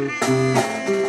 Música